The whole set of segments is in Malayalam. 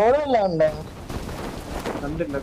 ഓടല്ല ഉണ്ടോ കണ്ടില്ല.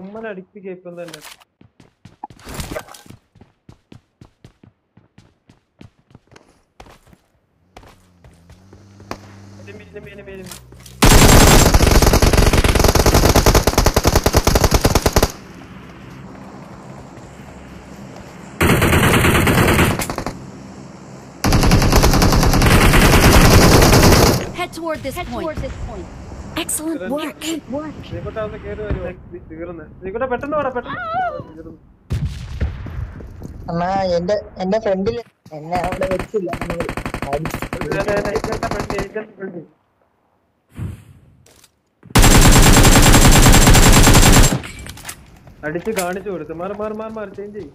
ఉమ్మని అడిక్ట్కి అయిపోయిందండి ఎనిమిది ఎనిమిది ఎనిమిది ఎనిమిది Head Head point. Toward this point. ഒന്ന് കേറി വരുമോ തീർന്ന് ശ്രീകുട്ട പെട്ടെന്ന് പറ പെട്ടെന്ന്. അണ്ണാ എന്റെ എന്റെ ഫ്രണ്ടിൽ എന്നെ അവിടെ വെച്ചില്ല. അടിച്ച് കാണിച്ചു കൊടുത്തു മാറി മാറി മാറി മാറി. ചേഞ്ച് ചെയ്യും.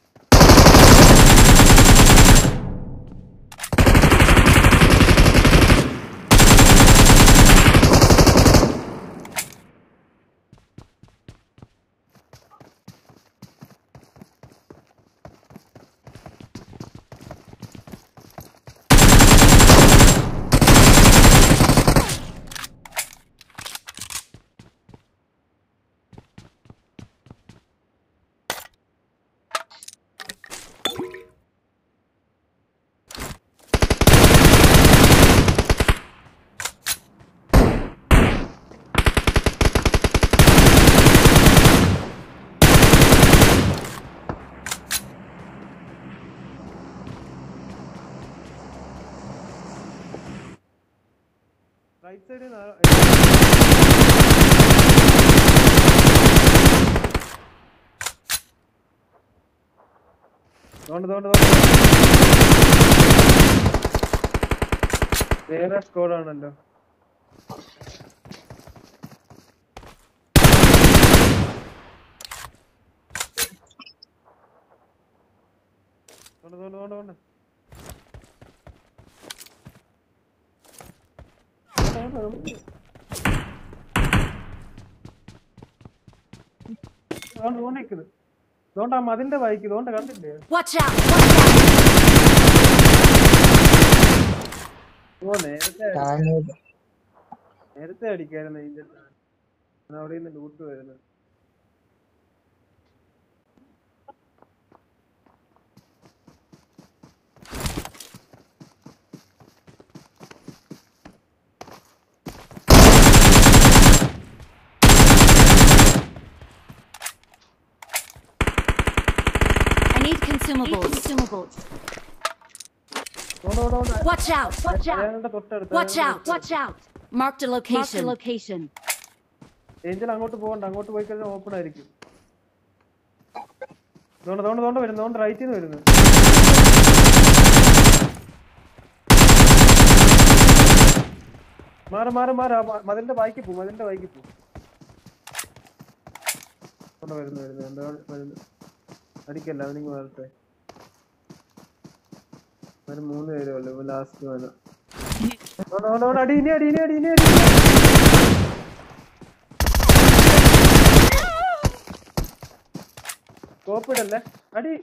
Right വേറെ സ്കോഡാണല്ലോ തോണ്ട് തോണ്ട് തോണ്ട് തോണ്ട് ആ മതിന്റെ ബൈക്ക് തോണ്ട് കണ്ടില്ലേ. ഓ നേരത്തെ. നേരത്തെ അടിക്കായിരുന്നു ഇതിന്റെ അവിടെ നിന്ന് ലൂട്ട് വരുന്നത് consumables. consumables. Watch out. Watch out. Watch out. Watch out. Marked a location. Marked a location. Angel അങ്ങോട്ട് പോകണ്ട അങ്ങോട്ട് പോയി കഴിഞ്ഞാൽ ഓപ്പൺ ആയിരിക്കും തോണ്ട് തോണ്ട് തോണ്ട് വരുന്നു തോണ്ട് റൈറ്റിൽ നിന്ന് വരുന്നു മാറി മാറി മാറി മതിലിന്റെ ബാക്കി പോ മതിലിന്റെ ബാക്കി പോ വരുന്നു വരുന്നു എന്താ വരുന്നു അടിക്കല്ല അവനിങ്ങ് വരട്ടെ അവന് മൂന്ന് പേരേ ഉള്ളു ലാസ്റ്റ് വന അടി ഇനി അടി ഇനി അടി ഇനി അടി. കോപ്പിടല്ലേ അടി.